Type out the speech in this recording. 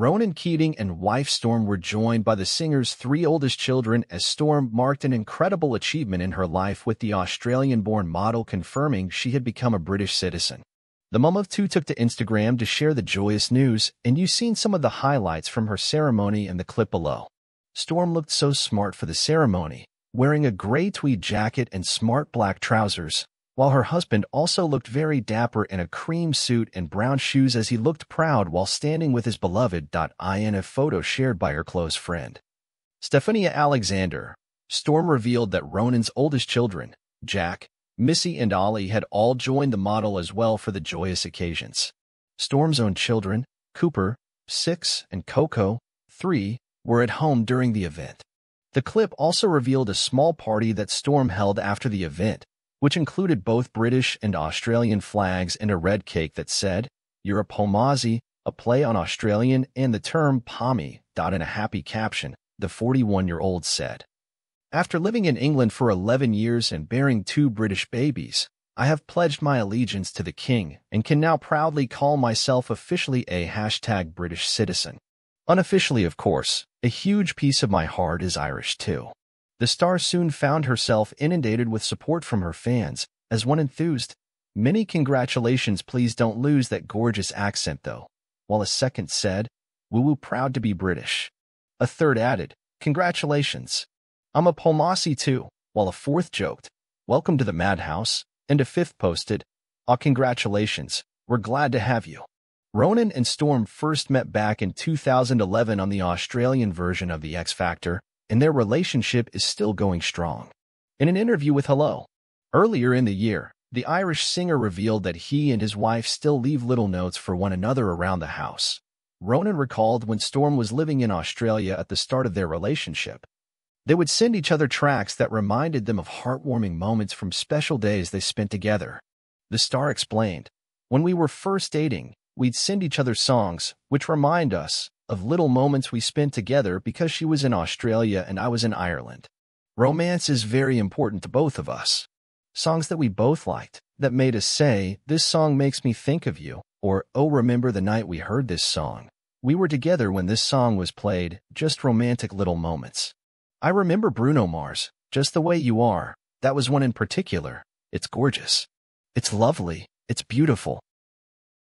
Ronan Keating and wife Storm were joined by the singer's three oldest children as Storm marked an incredible achievement in her life with the Australian-born model confirming she had become a British citizen. The mom of two took to Instagram to share the joyous news, and you've seen some of the highlights from her ceremony in the clip below. Storm looked so smart for the ceremony, wearing a gray tweed jacket and smart black trousers, while her husband also looked very dapper in a cream suit and brown shoes as he looked proud while standing with his beloved. In a photo shared by her close friend. Stefania Aleksander, Storm revealed that Ronan's oldest children, Jack, Missy and Ali had all joined the model as well for the joyous occasions. Storm's own children, Cooper, 6, and Coco, 3, were at home during the event. The clip also revealed a small party that Storm held after the event, which included both British and Australian flags and a red cake that said, You're a Pomausie, a play on Australian and the term Pommie. dot In a happy caption, the 41-year-old said. After living in England for 11 years and bearing two British babies, I have pledged my allegiance to the King and can now proudly call myself officially a hashtag British citizen. Unofficially, of course, a huge piece of my heart is Irish too. The star soon found herself inundated with support from her fans, as one enthused, Many congratulations, please don't lose that gorgeous accent though, while a second said, Woo woo proud to be British. A third added, Congratulations. I'm a Pomausie too, while a fourth joked, Welcome to the madhouse, and a fifth posted, Ah, congratulations, we're glad to have you. Ronan and Storm first met back in 2011 on the Australian version of The X Factor, and their relationship is still going strong. In an interview with Hello, earlier in the year, the Irish singer revealed that he and his wife still leave little notes for one another around the house. Ronan recalled when Storm was living in Australia at the start of their relationship. They would send each other tracks that reminded them of heartwarming moments from special days they spent together. The star explained, When we were first dating, we'd send each other songs, which remind us of little moments we spent together because she was in Australia and I was in Ireland. Romance is very important to both of us. Songs that we both liked, that made us say, this song makes me think of you, or, oh, remember the night we heard this song. We were together when this song was played, just romantic little moments. I remember Bruno Mars, Just the Way You Are. That was one in particular. It's gorgeous. It's lovely. It's beautiful.